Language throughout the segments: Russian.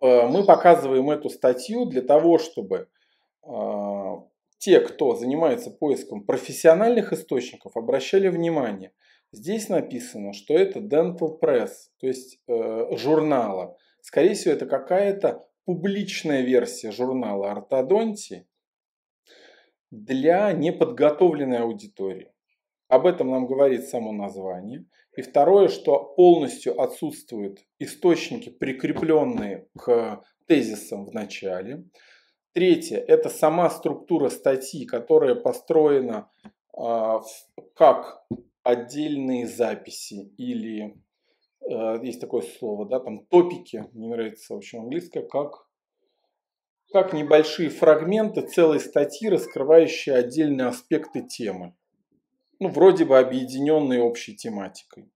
э, мы показываем эту статью для того, чтобы э, те, кто занимается поиском профессиональных источников, обращали внимание. Здесь написано, что это Dental Press, то есть э, журнала. Скорее всего, это какая-то публичная версия журнала ортодонтии для неподготовленной аудитории. Об этом нам говорит само название. И второе, что полностью отсутствуют источники, прикрепленные к тезисам в начале. Третье – это сама структура статьи, которая построена э, как отдельные записи или э, есть такое слово, да, там топики, мне нравится в английское, как как небольшие фрагменты целой статьи, раскрывающие отдельные аспекты темы ну, вроде бы объединенные общей тематикой.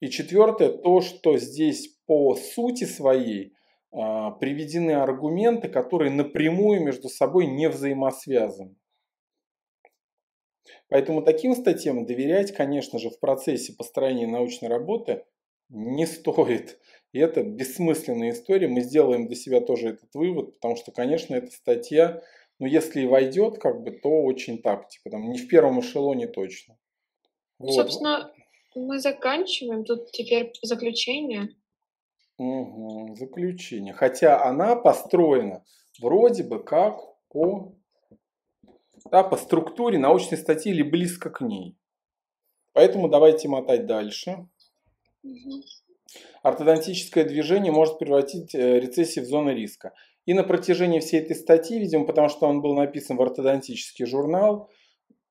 И четвертое, то, что здесь по сути своей а, приведены аргументы, которые напрямую между собой не взаимосвязаны. Поэтому таким статьям доверять, конечно же, в процессе построения научной работы не стоит. И это бессмысленная история. Мы сделаем для себя тоже этот вывод, потому что, конечно, эта статья но если и войдет, как бы, то очень так, типа там не в первом эшелоне точно. Вот. Собственно, мы заканчиваем. Тут теперь заключение. Угу, заключение. Хотя она построена вроде бы как по, да, по структуре научной статьи или близко к ней. Поэтому давайте мотать дальше. Угу. Ортодонтическое движение может превратить э, рецессию в зону риска. И на протяжении всей этой статьи, видимо, потому что он был написан в ортодонтический журнал,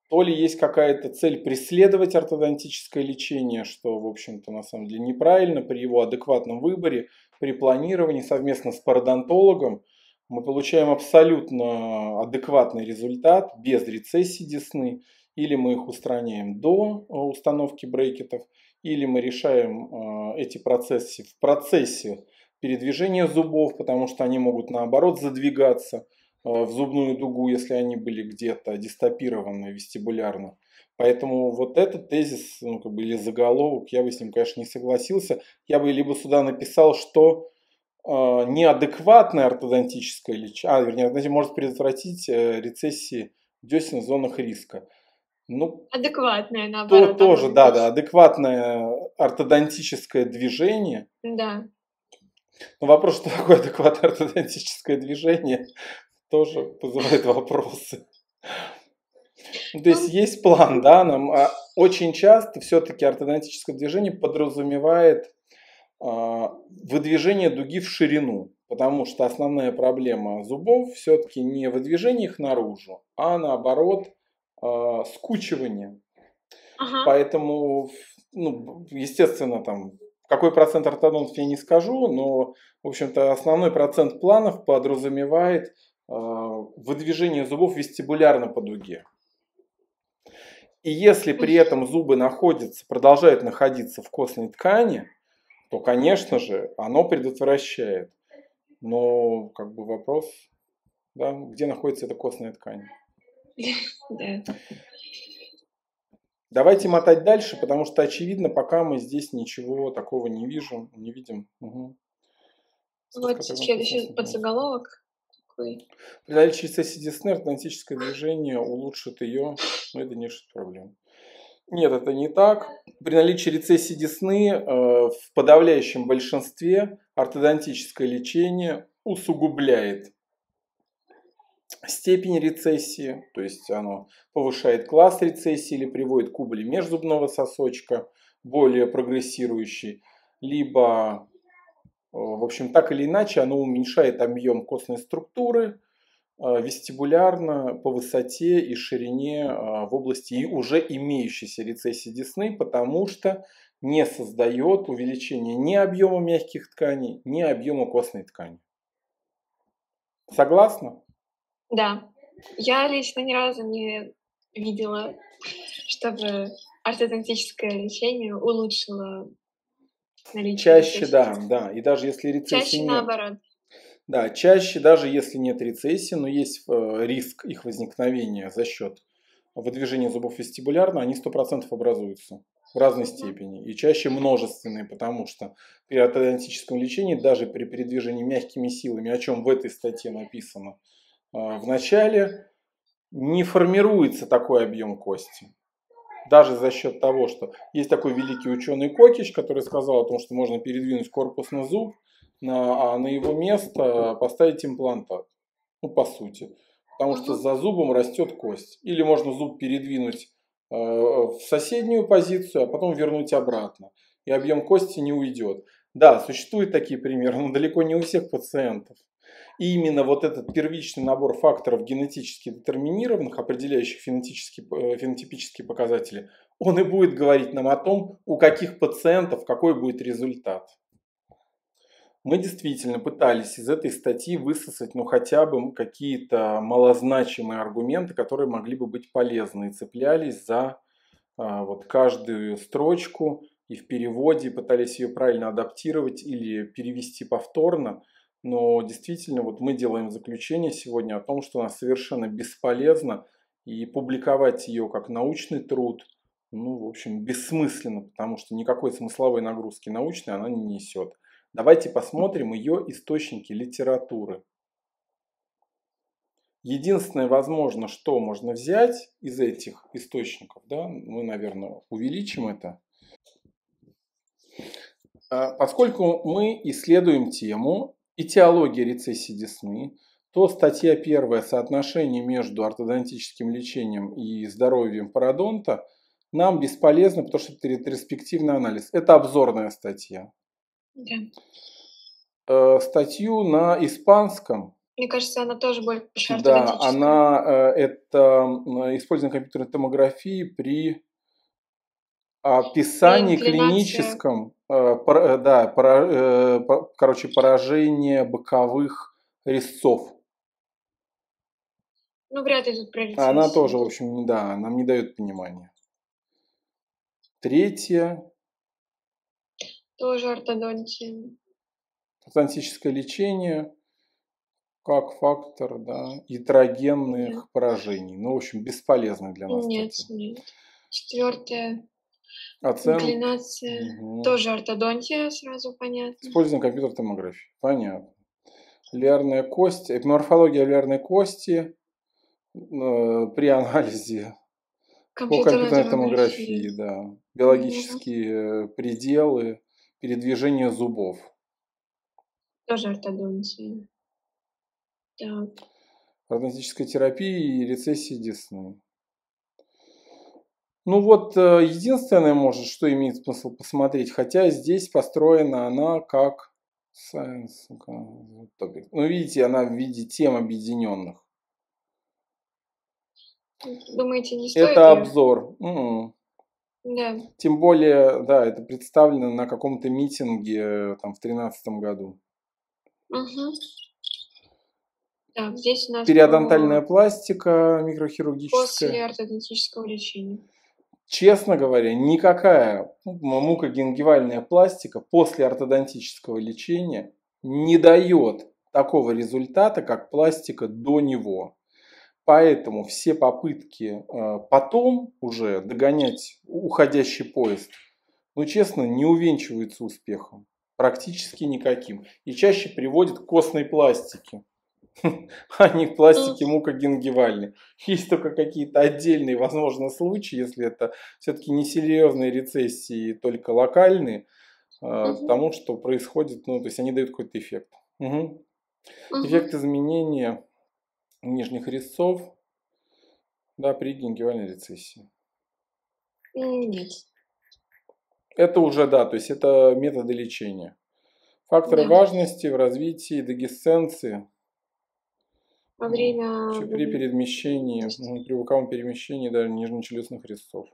то ли есть какая-то цель преследовать ортодонтическое лечение, что, в общем-то, на самом деле неправильно при его адекватном выборе, при планировании совместно с пародонтологом. Мы получаем абсолютно адекватный результат без рецессии десны, или мы их устраняем до э, установки брекетов, или мы решаем э, эти процессы в процессе передвижение зубов, потому что они могут наоборот задвигаться э, в зубную дугу, если они были где-то дистопированы вестибулярно. Поэтому вот этот тезис, ну, как бы, или заголовок, я бы с ним, конечно, не согласился. Я бы либо сюда написал, что э, неадекватное ортодонтическое лечение, а, вернее, знаете, может предотвратить э, рецессии десен в зонах риска. Ну, адекватное, наоборот. То, тоже, да, да, адекватное ортодонтическое движение. Да. Но вопрос, что такое адекватное ортодонтическое движение, тоже вызывает вопросы. Ну, то есть есть план, да, нам а очень часто все-таки ортодонтическое движение подразумевает а, выдвижение дуги в ширину, потому что основная проблема зубов все-таки не выдвижение их наружу, а наоборот а, скучивание. Ага. Поэтому, ну, естественно, там какой процент ортодонтов я не скажу, но, в общем-то, основной процент планов подразумевает э, выдвижение зубов вестибулярно по дуге. И если при этом зубы находятся, продолжают находиться в костной ткани, то, конечно же, оно предотвращает. Но как бы вопрос, да, где находится эта костная ткань. Давайте мотать дальше, потому что очевидно, пока мы здесь ничего такого не видим, не видим. Угу. Вот следующий подзаголовок. Наличии сессии Десны ортодонтическое движение улучшит ее, но это не решит проблем. Нет, это не так. При наличии рецессии десны э, в подавляющем большинстве ортодонтическое лечение усугубляет степень рецессии, то есть оно повышает класс рецессии или приводит к убыли межзубного сосочка, более прогрессирующий, либо, э, в общем, так или иначе, оно уменьшает объем костной структуры э, вестибулярно по высоте и ширине э, в области уже имеющейся рецессии десны, потому что не создает увеличение ни объема мягких тканей, ни объема костной ткани. Согласна? Да. Я лично ни разу не видела, чтобы ортодонтическое лечение улучшило наличие Чаще, рецессии. да, да. И даже если рецессии Чаще нет. наоборот. Да, чаще, даже если нет рецессии, но есть э, риск их возникновения за счет выдвижения зубов вестибулярно, они 100% образуются. в разной степени и чаще множественные, потому что при ортодонтическом лечении даже при передвижении мягкими силами, о чем в этой статье написано в начале, не формируется такой объем кости. Даже за счет того, что есть такой великий ученый Кокич, который сказал о том, что можно передвинуть корпус на зуб, а на его место поставить имплантат. Ну, по сути. Потому что за зубом растет кость. Или можно зуб передвинуть э, в соседнюю позицию, а потом вернуть обратно. И объем кости не уйдет. Да, существуют такие примеры, но далеко не у всех пациентов. И именно вот этот первичный набор факторов генетически детерминированных, определяющих фенотипические, э, фенотипические показатели, он и будет говорить нам о том, у каких пациентов какой будет результат. Мы действительно пытались из этой статьи высосать ну, хотя бы какие-то малозначимые аргументы, которые могли бы быть полезны, и цеплялись за а, вот, каждую строчку и в переводе пытались ее правильно адаптировать или перевести повторно. Но действительно, вот мы делаем заключение сегодня о том, что она совершенно бесполезна, и публиковать ее как научный труд, ну, в общем, бессмысленно, потому что никакой смысловой нагрузки научной она не несет. Давайте посмотрим ее источники литературы. Единственное, возможно, что можно взять из этих источников, да, мы, наверное, увеличим это. А, поскольку мы исследуем тему этиология рецессии десны, то статья первая «Соотношение между ортодонтическим лечением и здоровьем пародонта» нам бесполезна, потому что это ретроспективный анализ. Это обзорная статья. Да. Э, статью на испанском. Мне кажется, она тоже больше Да, она э, это использование компьютерной томографии при описании клиническом, э, да, короче, поражение боковых резцов. Ну, вряд ли тут про Она тоже, в общем, да, нам не дает понимания. Третье. Тоже ортодонтия. Ортодонтическое лечение как фактор да, ятрогенных нет. поражений. Ну, в общем, бесполезно для нас. Нет, такие. нет. Четвертое. Оцен... Инклинация. Угу. Тоже ортодонтия, сразу понятно. Использование компьютерной томографии. Понятно. Лярная кость, морфология лярной кости э, при анализе компьютерной по компьютерной томографии, томографии да. Биологические угу. пределы передвижение зубов. Тоже ортодонтия. Так. Ортодонтическая терапия и рецессия десны. Ну вот, э, единственное, может, что имеет смысл посмотреть, хотя здесь построена она как Science Topic. Ну, видите, она в виде тем объединенных. Думаете, не стоит? Это обзор. М-м. Да. Тем более, да, это представлено на каком-то митинге э, там в тринадцатом году. Угу. Так, здесь у нас Периодонтальная пластика микрохирургическая. После ортодонтического лечения. Честно говоря, никакая мукогенгивальная пластика после ортодонтического лечения не дает такого результата, как пластика до него. Поэтому все попытки э, потом уже догонять уходящий поезд, ну честно, не увенчиваются успехом. Практически никаким. И чаще приводит к костной пластике, а не к пластике мукогенгивальной. Есть только какие-то отдельные, возможно, случаи, если это все-таки не серьезные рецессии, только локальные, потому что происходит, ну, то есть они дают какой-то эффект. Угу. Эффект изменения нижних резцов, да, при гингивальной рецессии. Нет. Это уже, да, то есть это методы лечения. Факторы да. важности в развитии дегесценции. Во время... При перемещении, ну, при боковом перемещении даже нижнечелюстных резцов.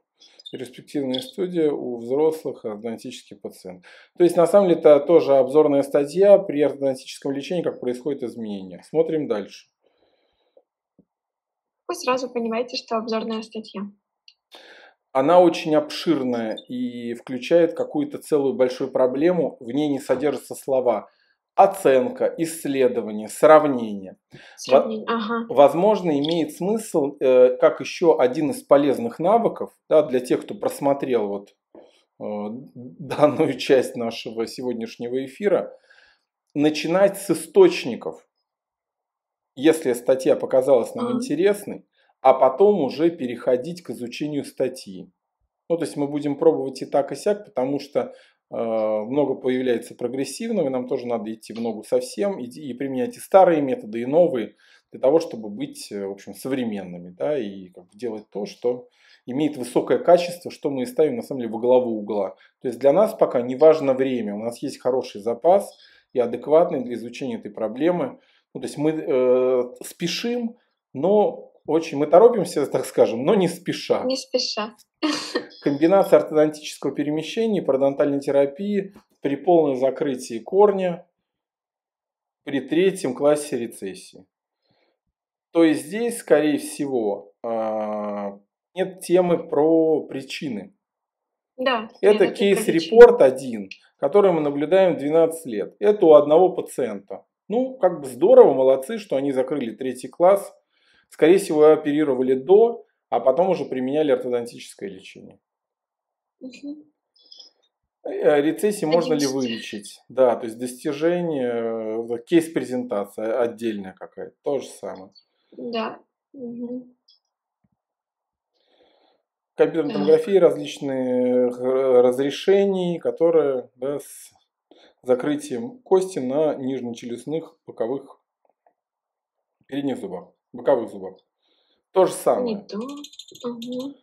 Перспективная студия у взрослых ортодонтических пациентов. То есть, на самом деле, это тоже обзорная статья при ортодонтическом лечении, как происходит изменение. Смотрим дальше вы сразу понимаете, что обзорная статья. Она очень обширная и включает какую-то целую большую проблему. В ней не содержатся слова оценка, исследование, сравнение. сравнение. Ага. Возможно, имеет смысл, э, как еще один из полезных навыков да, для тех, кто просмотрел вот данную часть нашего сегодняшнего эфира, начинать с источников, если статья показалась нам mm-hmm. интересной, а потом уже переходить к изучению статьи. Ну, то есть мы будем пробовать и так, и сяк, потому что э, много появляется прогрессивного, и нам тоже надо идти в ногу совсем, и, и применять и старые методы, и новые, для того, чтобы быть, э, в общем, современными, да, и как бы делать то, что имеет высокое качество, что мы ставим, на самом деле, во главу угла. То есть для нас пока не важно время, у нас есть хороший запас и адекватный для изучения этой проблемы. Ну, то есть мы э, спешим, но очень мы торопимся, так скажем, но не спеша. Не спеша. Комбинация ортодонтического перемещения и пародонтальной терапии при полном закрытии корня при третьем классе рецессии. То есть здесь, скорее всего, а, нет темы про причины. Да. Это кейс-репорт один, который мы наблюдаем 12 лет. Это у одного пациента. Ну, как бы здорово, молодцы, что они закрыли третий класс. Скорее всего, оперировали до, а потом уже применяли ортодонтическое лечение. Угу. Рецессии можно ли вылечить? Да, то есть достижение, э, кейс-презентация отдельная какая-то, то же самое. Да. Угу. Компьютерная томография различные разрешений, которые да, с закрытием кости на нижнечелюстных боковых передних зубах боковых зубах. То же самое. Не то. Угу.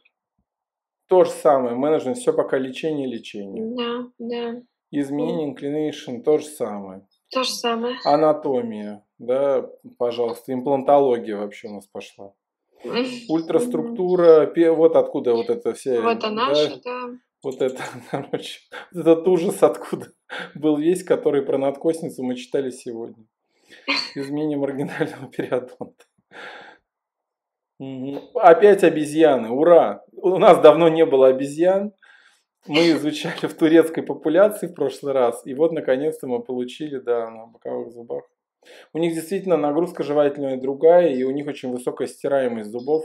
То же самое. Менеджмент, все пока лечение, лечение. Да, да. Изменение, inclination, то же самое. То же самое. Анатомия, да, пожалуйста. Имплантология вообще у нас пошла. Ультраструктура, вот откуда вот это все. Вот она да, да. Вот это, короче, этот ужас откуда был весь, который про надкосницу мы читали сегодня. Изменение маргинального периодонта. Опять обезьяны, ура! У нас давно не было обезьян. Мы изучали в турецкой популяции в прошлый раз. И вот, наконец-то, мы получили, да, на боковых зубах. У них действительно нагрузка жевательная другая, и у них очень высокая стираемость зубов.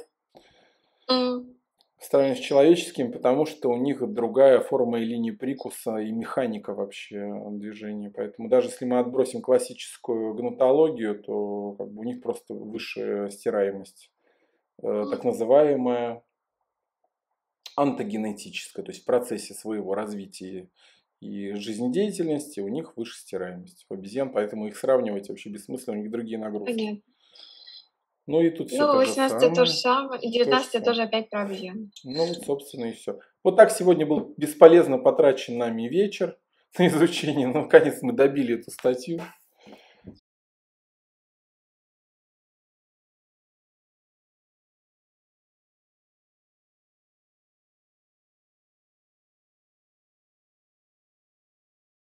В сравнении с человеческим, потому что у них другая форма и линии прикуса, и механика вообще движения. Поэтому даже если мы отбросим классическую гнатологию, то как бы у них просто высшая стираемость. Э, так называемая антогенетическая, то есть в процессе своего развития и жизнедеятельности у них выше стираемость у обезьян, поэтому их сравнивать вообще бессмысленно, у них другие нагрузки. Понятно. Ну и тут все Ну, 18 то же самое, 19 тоже опять про. Ну вот, собственно, и все. Вот так сегодня был бесполезно потрачен нами вечер на изучение. Ну, наконец мы добили эту статью.